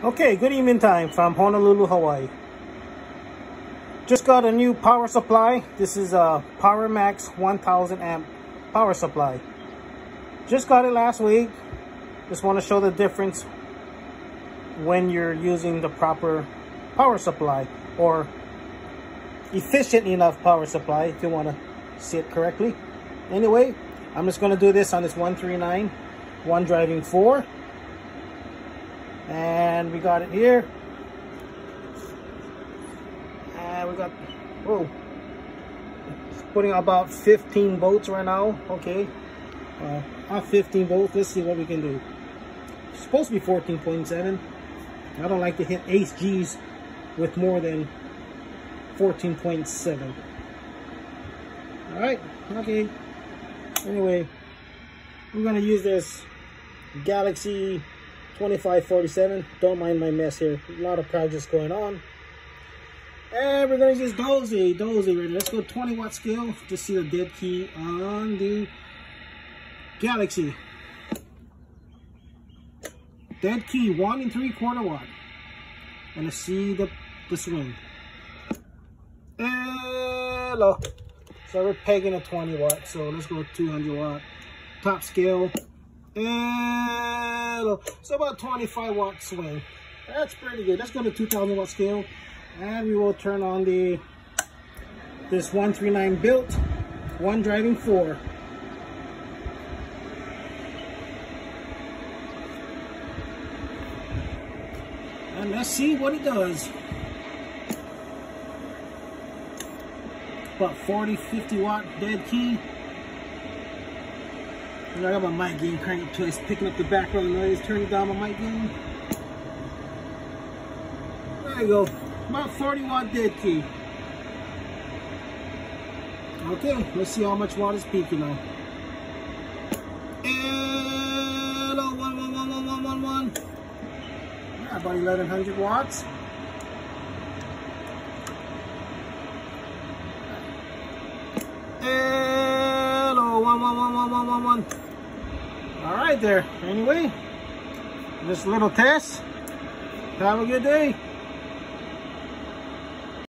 Okay, good evening time from Honolulu, Hawaii. Just got a new power supply. This is a PowerMax 1000 amp power supply. Just got it last week. Just want to show the difference when you're using the proper power supply or efficient enough power supply if you want to see it correctly. Anyway, I'm just going to do this on this 139 one driving four and we got it here. And we got whoa. It's putting about 15 volts right now. Okay. Uh, at 15 volts. Let's see what we can do. It's supposed to be 14.7 I don't like to hit ace G's with more than 14.7 all right okay. Anyway we're gonna use this Galaxy 2547. Don't mind my mess here. A lot of projects going on. And we're going to use Dosy. Dosy. Let's go 20 watt scale to see the dead key on the Galaxy. Dead key, one and three quarter watt. And let's see the, the swing. Hello. So we're pegging a 20 watt. So let's go 200 watt. Top scale. And so about 25 watt swing. That's pretty good. Let's go to 2000 watt scale. And we will turn on the this 139 built, one driving four. And let's see what it does. About 40, 50 watt dead key. I got my mic gain cranked to it's picking up the background noise, turning down my mic gain. There you go. About 40 watt dead key. Okay, let's see how much watt is peaking now. Oh, one, one, one, one, one, one, one. Yeah, about 1100 watts. Oh, one, one, one, one, one, one, one all right there. Anyway this little test. Have a good day